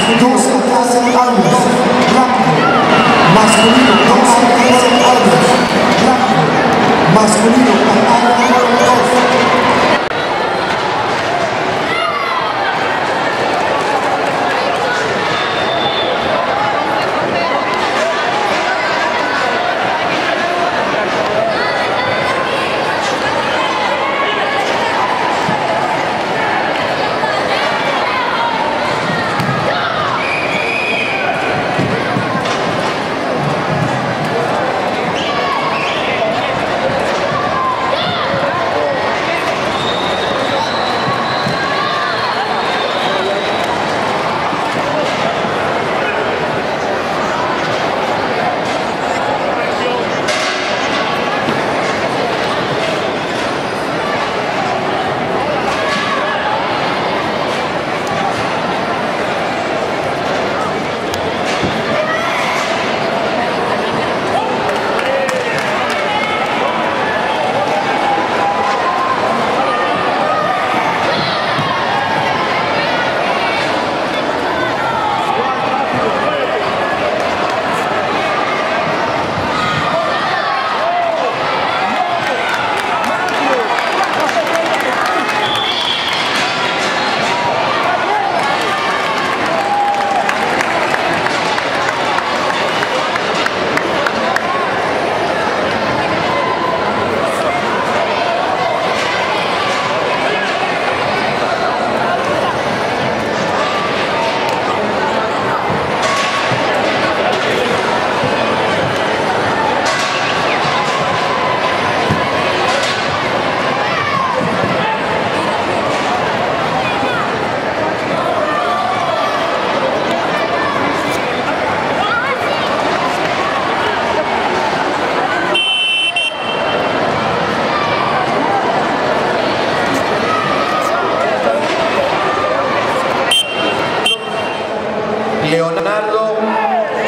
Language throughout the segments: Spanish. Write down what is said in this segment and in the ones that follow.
masculino 12 a 13 años, rápido, masculino 12 a 13 años, rápido, masculino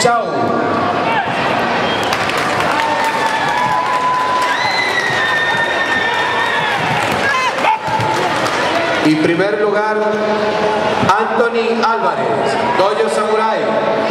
Chau. Y primer lugar, Anthony Álvarez, Doyo Samurai.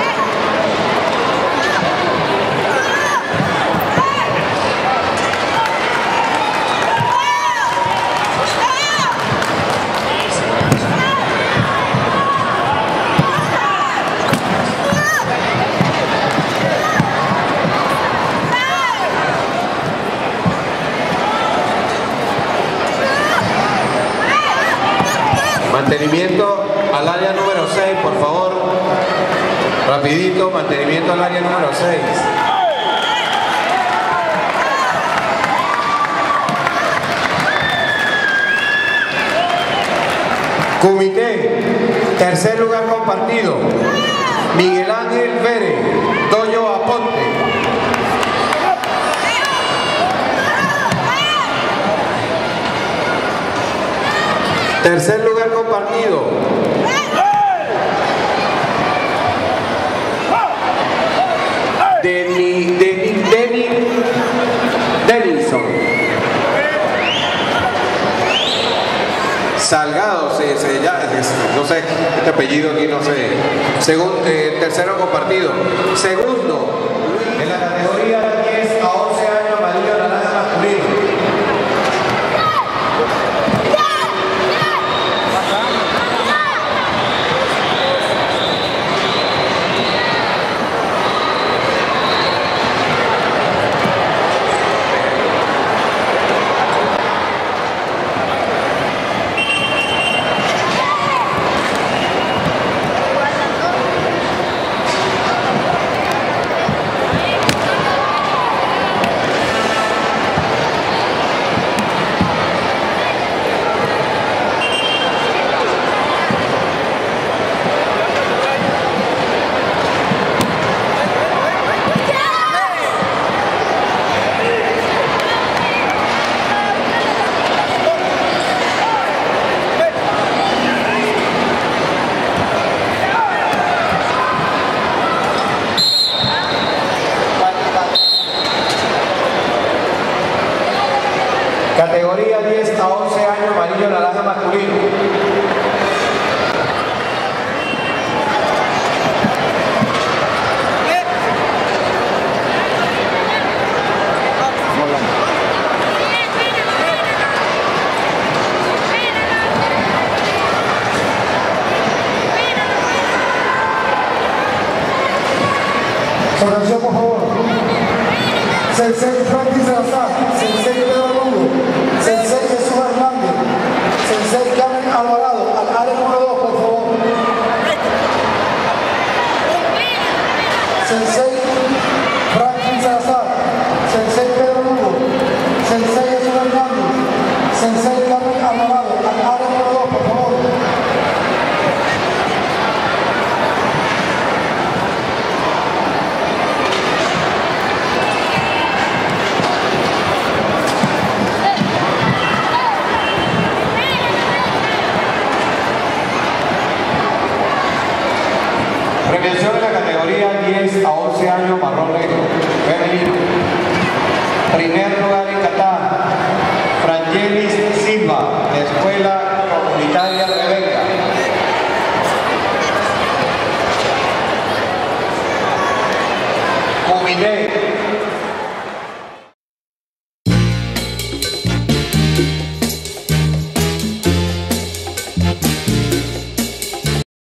Mantenimiento al área número 6, por favor. Rapidito, mantenimiento al área número 6. Comité, tercer lugar compartido. Miguel Ángel Vélez, Doyo Aponte. Tercer lugar compartido. Denny, Denny, Denison. Salgado, se, se, ya, no sé, este apellido aquí no sé. Segun- eh, tercero compartido. Segundo, en la categoría Oración, por favor. Sensei Franklin Salazar, Sensei Pedro Lugo, Sensei Jesús Hernández, Sensei Carmen Alvarado, al área número 2, por favor. Sensei Selección de la categoría 10 a 11 años marrón negro, femenino. Primer lugar en Qatar, Frangelis Silva, de Escuela Comunitaria Rebeca. Jubilé,